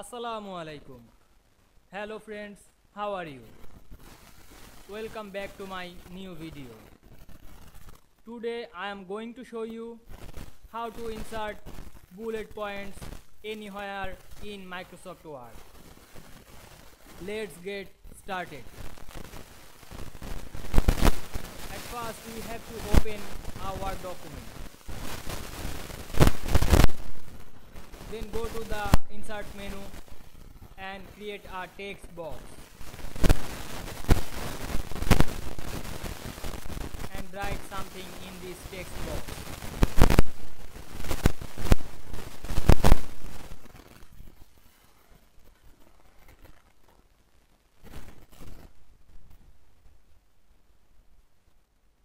আসসালামু আলাইকুম। Hello friends how are you welcome back to my new video today I am going to show you how to insert bullet points any anywhere in Microsoft Word let's get started at first we have to open our document Then go to the insert menu and create a text box. And write something in this text box.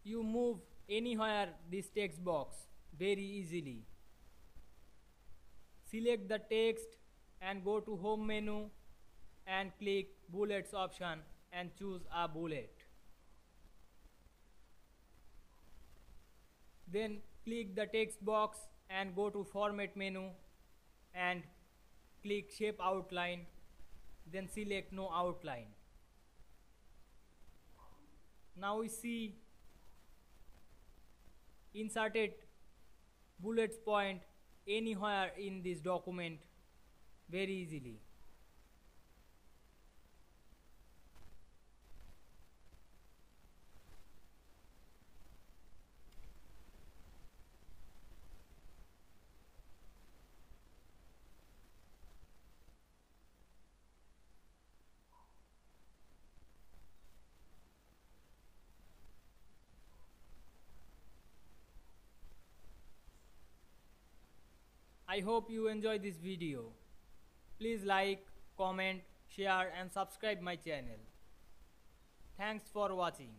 You move anywhere this text box very easily. Select the text and go to home menu and click bullets option and choose a bullet. Then click the text box and go to format menu and click shape outline then select no outline. Now we see inserted bullets point anywhere in this document very easily. I hope you enjoy this video. Please like, comment, share and subscribe my channel. Thanks for watching.